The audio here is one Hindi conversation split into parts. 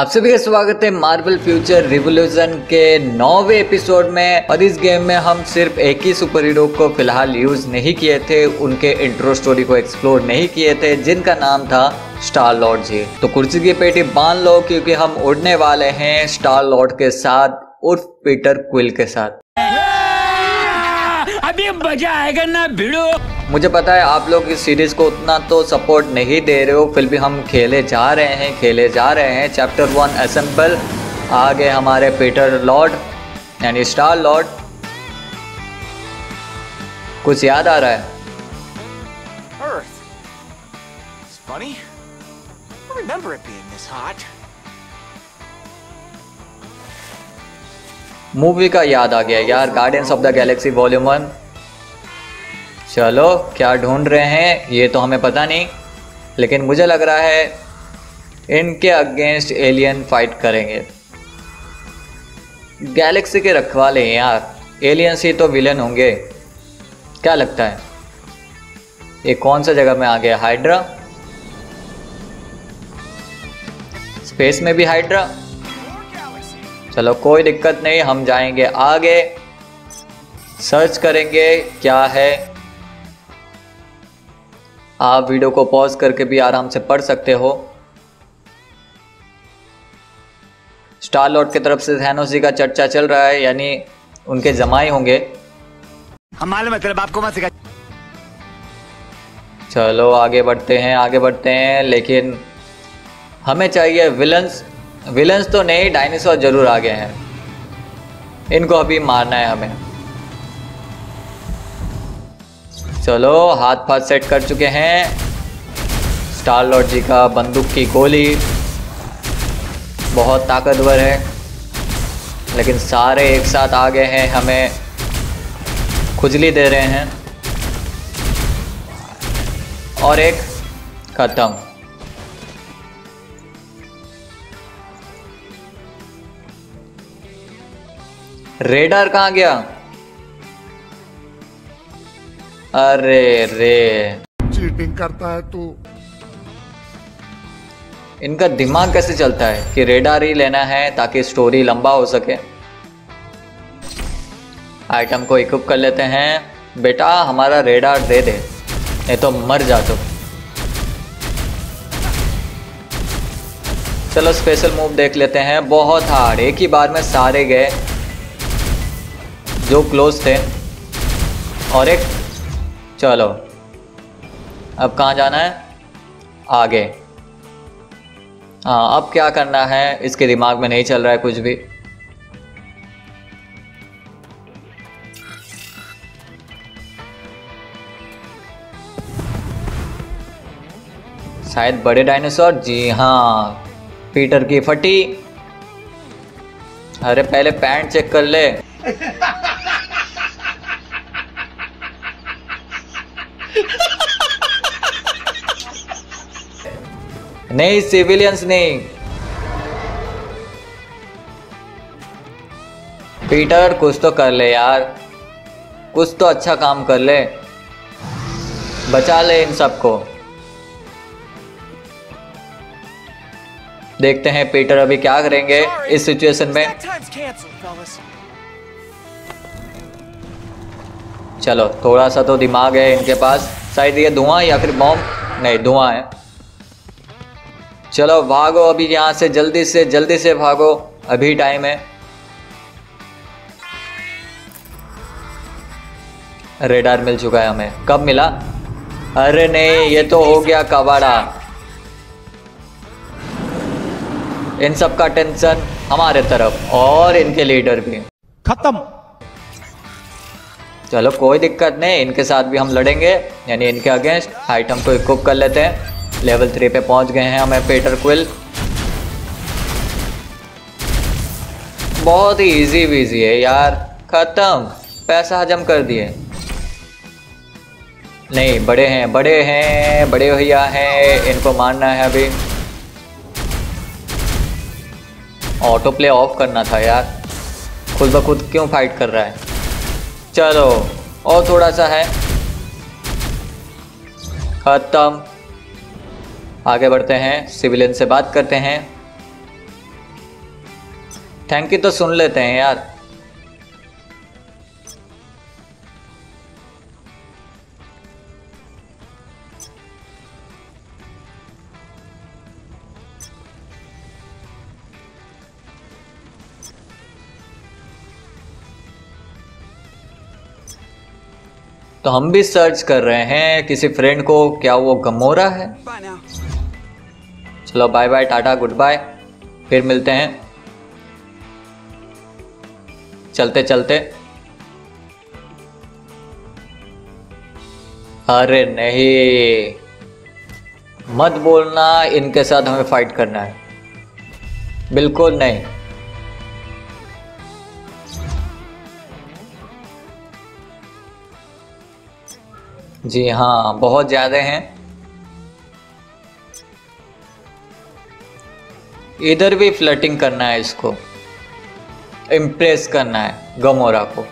आप सभी का स्वागत है मार्बल फ्यूचर रिवोल्यूशन के नौवे एपिसोड में। और इस गेम में हम सिर्फ़ एक ही सुपर हीरो को फ़िलहाल यूज़ नहीं किए थे। उनके इंट्रो स्टोरी को एक्सप्लोर नहीं किए थे, जिनका नाम था स्टार लॉर्ड जी। तो कुर्सी की पेटी बाँध लो, क्योंकि हम उड़ने वाले हैं स्टार लॉर्ड के साथ, उर्फ़ पीटर क्विल के साथ। अभी मज़ा आएगा ना भिड़ो मुझे पता है आप लोग इस सीरीज़ को उतना तो सपोर्ट नहीं दे रहे हो फिर भी हम खेले जा रहे हैं खेले जा रहे हैं चैप्टर वन असेंबल आगे हमारे पीटर लॉर्ड यानी स्टार लॉर्ड कुछ याद आ रहा है Earth. It's funny. I remember it being this hot. Movie का याद आ गया यार Guardians of the Galaxy volume one चलो, क्या ढूंढ रहे हैं? ये तो हमें पता नहीं, लेकिन मुझे लग रहा है इनके अगेंस्ट एलियन फाइट करेंगे। गैलेक्सी के रखवाले हैं यार। एलियंस ही तो विलन होंगे। क्या लगता है? ये कौन सा जगह में आ गया? हाइड्रा? स्पेस में भी हाइड्रा? चलो, कोई दिक्कत नहीं, हम जाएँगे आगे। सर्च करेंगे क्या है आप वीडियो को पॉज करके भी आराम से पढ़ सकते हो। स्टार लॉर्ड की तरफ़ से थैनोस जी का चर्चा चल रहा है यानी उनके जमाई होंगे। हम तेरे बाप को मत चलो आगे बढ़ते हैं आगे बढ़ते हैं लेकिन हमें चाहिए विलन्स विलन्स तो नहीं डायनासोर ज़रूर आ गए हैं। इनको अभी मारना है हमें। चलो, हाथ पाथ सेट कर चुके हैं। स्टार लॉर्ड जी का बंदूक की गोली। बहुत ताकतवर है, लेकिन सारे एक साथ आ गए हैं, हमें खुजली दे रहे हैं। और एक खत्म। रेडर कहाँ गया? अरे रे। चीटिंग करता है तू। इनका दिमाग कैसे चलता है कि रेडार ही लेना है ताकि स्टोरी लंबा हो सके? आइटम को इक्विप कर लेते हैं। बेटा हमारा रेडार दे दे नहीं तो मर जा तो। चलो स्पेशल मूव देख लेते हैं। बहुत हार्ड एक ही बार में सारे गए जो क्लोज थे। और एक चलो। अब कहाँ जाना है? आगे। हाँ अब क्या करना है? इसके दिमाग में नहीं चल रहा है कुछ भी। शायद बड़े डायनासोर? जी हाँ। पीटर की फटी। अरे, पहले पैंट चेक कर ले। नहीं सिविलियंस नहीं पीटर कुछ तो कर ले यार। कुछ तो अच्छा काम कर ले। बचा ले इन सबको। देखते हैं पीटर अभी क्या करेंगे इस सिचुएशन में। चलो थोड़ा सा तो दिमाग है इनके पास। शायद ये धुआँ या फिर बॉम्ब नहीं धुआँ है। चलो भागो अभी यहाँ से जल्दी से जल्दी से भागो। अभी टाइम है। रेडार मिल चुका है हमें। कब मिला? अरे नहीं ये तो हो गया कबाड़ा। इन सब का टेंशन हमारे तरफ़ और इनके लीडर भी। खत्म। चलो कोई दिक्कत नहीं इनके साथ भी हम लड़ेंगे। यानी इनके अगेंस्ट आइटम को इक्विप कर लेते हैं। लेवल थ्री पे पहुँच गए हैं हमें पेटर क्विल बहुत ही इजी वीजी है यार। खत्म। पैसा हजम कर दिए। नहीं, बड़े हैं बड़े हैं, बड़े भैया हैं, इनको मारना है अभी। ऑटो प्ले ऑफ़ करना था यार। खुद ब खुद क्यों फाइट कर रहा है? चलो, और थोड़ा सा है। खत्म। आगे बढ़ते हैं, सिविलियन से बात करते हैं थैंक यू तो सुन लेते हैं यार तो हम भी सर्च कर रहे हैं, किसी फ्रेंड को, क्या वो गमोरा है. चलो bye bye tata good bye फिर मिलते हैं। चलते चलते। अरे नहीं। मत बोलना, इनके साथ हमें फाइट करना है। बिल्कुल नहीं। जी हाँ बहुत ज़्यादा हैं। इधर भी फ्लटिंग करना है इसको। इम्प्रेस करना है गमोरा को।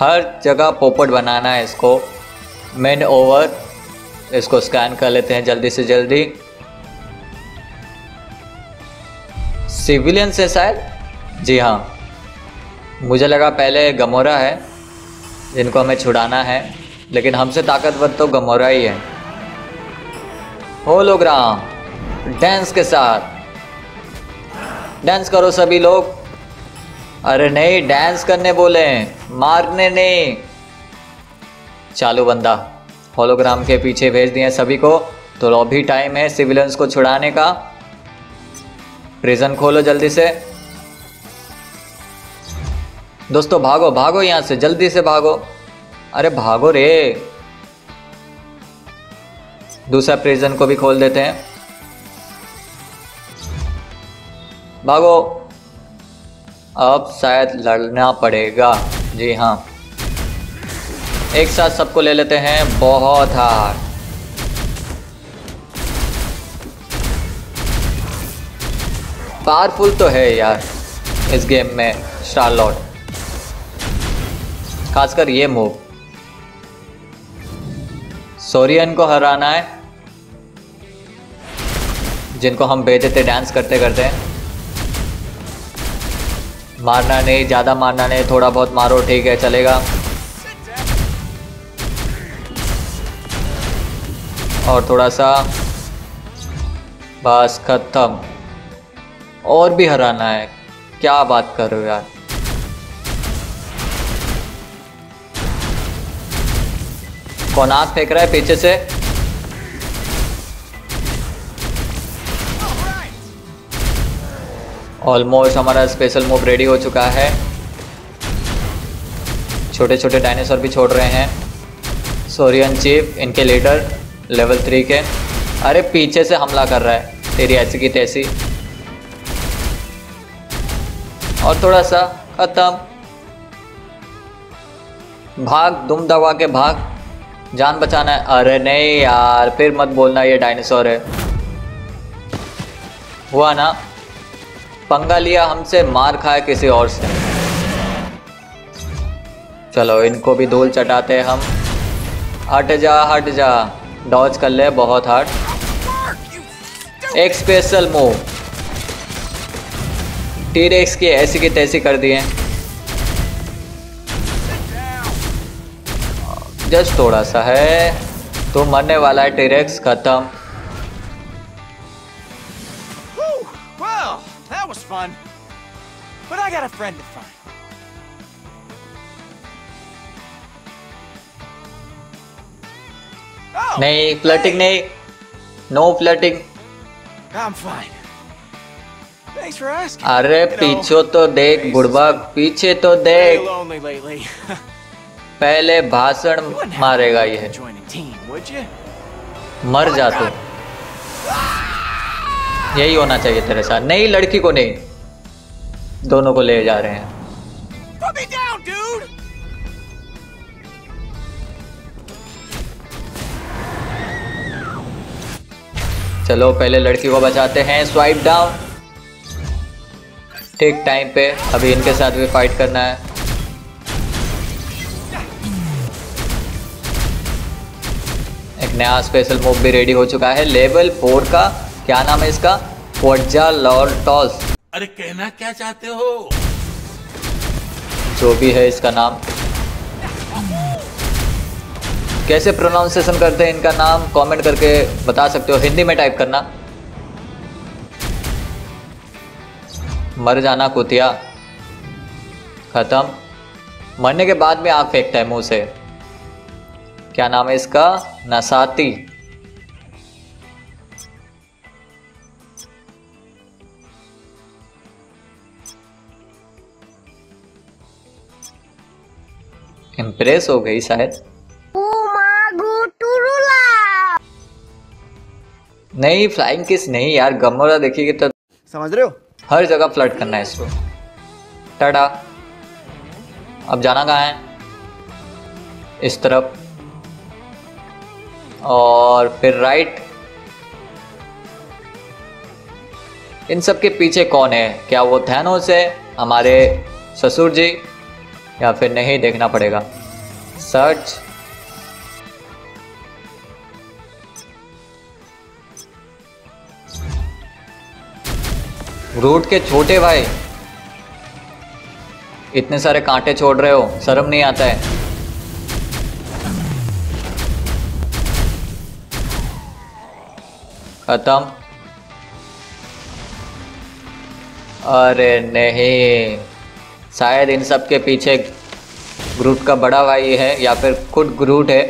हर जगह पोपट बनाना है इसको। मेन ओवर इसको स्कैन कर लेते हैं जल्दी से जल्दी। सिविलियंस है शायद? जी हाँ। मुझे लगा पहले गमोरा है। जिनको हमें छुड़ाना है। लेकिन हमसे ताकतवर तो गमोरा ही है। हो लोग होलोग्राम डांस के साथ। डांस करो सभी लोग। अरे नहीं डांस करने बोले मारने नहीं। चालू बंदा। होलोग्राम के पीछे भेज दिए सभी को। तो अभी टाइम है सिविलियंस को छुड़ाने का। प्रिजन खोलो जल्दी से। दोस्तों, भागो भागो यहाँ से। जल्दी से भागो। अरे भागो रे। दूसरा प्रिजन को भी खोल देते हैं। भागो। अब शायद लड़ना पड़ेगा। जी हाँ। एक साथ सबको ले लेते हैं। बहुत हार। पावरफुल तो है यार इस गेम में शार्लॉट खासकर ये मूव सोरियन को हराना है। जिनको हम भेजे थे डांस करते करते मारना नहीं, ज़्यादा मारना नहीं, थोड़ा बहुत मारो, ठीक है, चलेगा। और थोड़ा सा, बस खत्म। और भी हराना है, क्या बात कर रहे हो यार? कौन आग फेंक रहा है पीछे से? ऑलमोस्ट हमारा स्पेशल मूव रेडी हो चुका है। छोटे छोटे डायनासोर भी छोड़ रहे हैं। सोरियन चीफ इनके लीडर लेवल थ्री के। अरे, पीछे से हमला कर रहा है। तेरी ऐसी की तैसी। और थोड़ा सा, खत्म। भाग, दुम दबा के भाग। जान बचाना है। अरे नहीं यार, फिर मत बोलना ये डायनासोर है। हुआ ना? पंगा लिया हमसे, मार खाया किसी और से। चलो, इनको भी धूल चटाते हैं हम। हट जा हट जा। डॉज कर ले, बहुत हट एक स्पेशल मूव टीरेक्स की ऐसी की तैसी कर दिए। जस्ट थोड़ा सा है। तो मरने वाला है टीरेक्स खत्म। I got a friend to find. Oh, नहीं फ्लटिंग नहीं no flirting I'm fine. Thanks for asking. अरे You know, पीछे तो देख बुढ़बा पीछे तो देख. पहले भाषण मारेगा ये? मर जा तू यही होना चाहिए तेरे साथ नहीं लड़की को नहीं दोनों को ले जा रहे हैं. चलो पहले लड़की को बचाते हैं। स्वाइप डाउन ठीक टाइम पे। अभी इनके साथ भी फाइट करना है। एक नया स्पेशल मूव भी रेडी हो चुका है। लेवल फोर का। क्या नाम है इसका? क्वजा लॉल टॉस अरे कहना क्या चाहते हो? जो भी है इसका नाम। कैसे प्रोनाउंसिएशन करते हैं इनका नाम कमेंट करके बता सकते हो। हिंदी में टाइप करना। मर जाना कुतिया। खत्म। मरने के बाद में आग फेंकता है मुँह से। क्या नाम है इसका? नसाती। इम्प्रेस हो गई शायद। नहीं फ्लाइंग किस नहीं यार गमोरा देखिए तो समझ रहे हो? हर जगह फ्लड करना है इसको। टाटा। अब जाना कहाँ है? इस तरफ़। और फिर राइट इन सब के पीछे कौन है? क्या वो थैनोस है? हमारे ससुर जी। या फिर नहीं देखना पड़ेगा। सर्च। रूट के छोटे भाई, इतने सारे कांटे छोड़ रहे हो, शर्म नहीं आता है। खत्म। अरे नहीं। शायद इन सब के पीछे ग्रूट का बड़ा भाई है या फिर खुद ग्रूट है।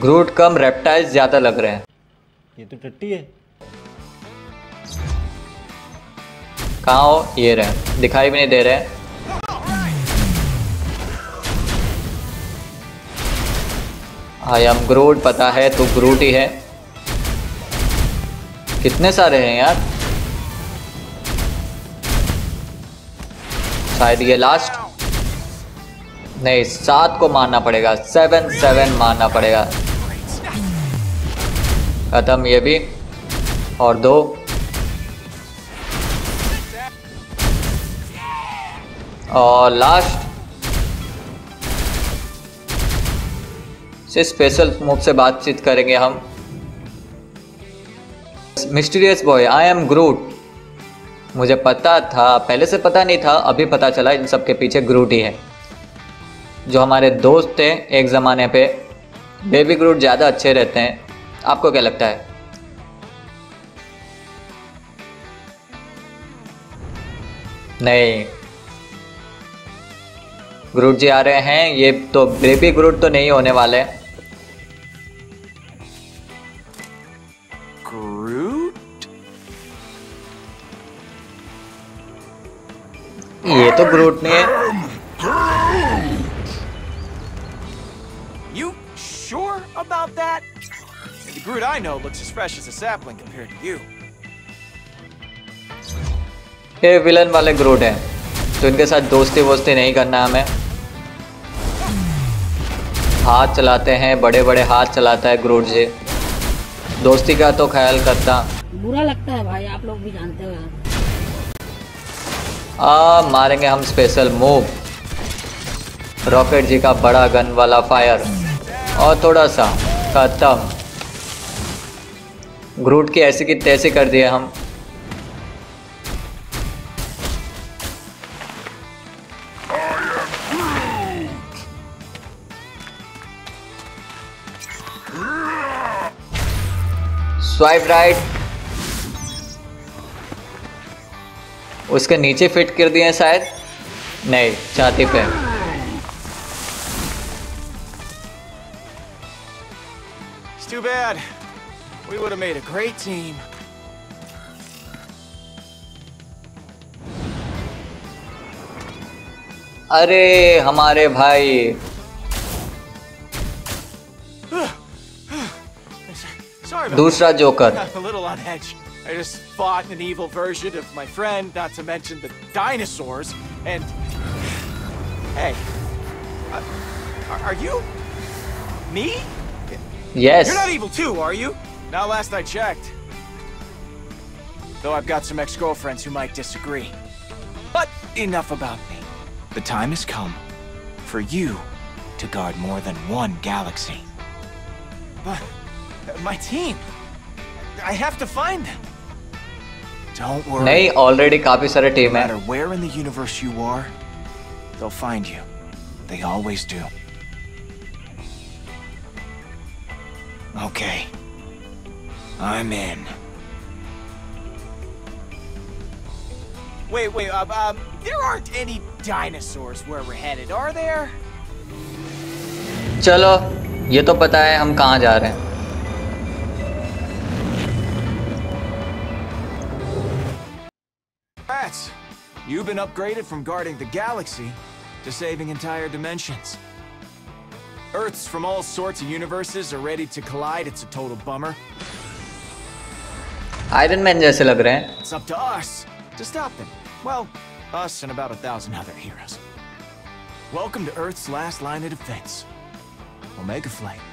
ग्रूट कम रेप्टाइल्स ज़्यादा लग रहे हैं। ये तो टट्टी है। कहाँ हो? ये रहे। दिखाई भी नहीं दे रहे। आई एम ग्रूट पता है तू ग्रूट ही है। कितने सारे हैं यार? शायद ये लास्ट नहीं, सात को मारना पड़ेगा सेवन सेवन मारना पड़ेगा। खत्म ये भी, और दो। और लास्ट से स्पेशल मूव से बातचीत करेंगे हम। Mysterious boy I am Groot मुझे पता था, पहले से पता नहीं था, अभी पता चला इन सब के पीछे ग्रूट ही है। जो हमारे दोस्त थे एक ज़माने पे बेबी ग्रूट ज़्यादा अच्छे रहते हैं। आपको क्या लगता है? नहीं। ग्रूट जी आ रहे हैं, ये तो बेबी ग्रूट तो नहीं होने वाले। ये तो ग्रूट नहीं है। You sure about that? The Groot I know looks as fresh as a sapling compared to you. ये विलन वाले ग्रूट हैं तो इनके साथ दोस्ती वोस्ती नहीं करना हमें। हाथ चलाते हैं बड़े बड़े हाथ चलाता है ग्रूट जी। दोस्ती का तो ख्याल करता। बुरा लगता है भाई आप लोग भी जानते हो यार। आ मारेंगे हम स्पेशल मूव रॉकेट जी का बड़ा गन वाला फायर और थोड़ा सा, खत्म. ग्रूट की ऐसी की तैसी कर दिए हम. स्वाइप राइट उसके नीचे फिट कर दिए शायद। नहीं छाती पे। अरे हमारे भाई। दूसरा joker. I'm a little on edge. I just fought an evil version of my friend, not to mention the dinosaurs, and. Hey. Uh, are, you. Me? Yes. You're not evil too, are you? Not last I checked. Though I've got some ex girlfriends who might disagree. But enough about me. The time has come for you to guard more than one galaxy. But uh, my team. I have to find them. Don't worry. नहीं ऑलरेडी काफी सारे No टीम है matter where in the universe you are, they'll find you. They always do. Okay. I'm in. Wait, wait, um, um, there aren't any dinosaurs where we're headed, are there? चलो ये तो पता है हम कहाँ जा रहे हैं Rats, you've been upgraded from guarding the galaxy to saving entire dimensions. Earths from all sorts of universes are ready to collide. It's a total bummer. Iron Man जैसे लग रहे हैं It's up to us to stop them. Well, us and about a thousand other heroes. Welcome to Earth's last line of defense. Omega Flame.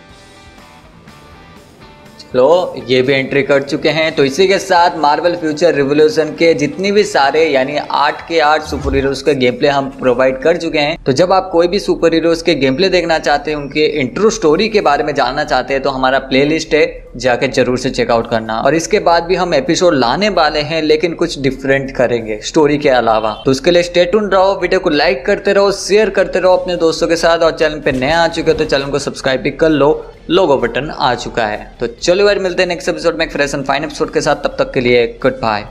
चलो ये भी एंट्री कर चुके हैं। तो इसी के साथ मार्वल फ्यूचर रिवोल्यूशन के जितनी भी सारे, यानी आठ के आठ सुपर हीरोज के गेम प्ले हम प्रोवाइड कर चुके हैं। तो जब आप कोई भी सुपर हीरोज के गेम प्ले देखना चाहते हैं, उनके इंट्रो स्टोरी के बारे में जानना चाहते हैं तो हमारा प्लेलिस्ट है, जाके ज़रूर से चेकआउट करना। और इसके बाद भी हम एपिसोड लाने वाले हैं, लेकिन कुछ डिफरेंट करेंगे स्टोरी के अलावा। तो उसके लिए स्टेटून रहो वीडियो को लाइक करते रहो शेयर करते रहो अपने दोस्तों के साथ। और चैनल पे नए आ चुके हो तो चैनल को सब्सक्राइब भी कर लो। लोगो बटन आ चुका है। तो चलो यार, मिलते हैं नेक्स्ट एपिसोड में एक फ्रेश एंड फाइन एपिसोड के साथ। तब तक के लिए गुड बाय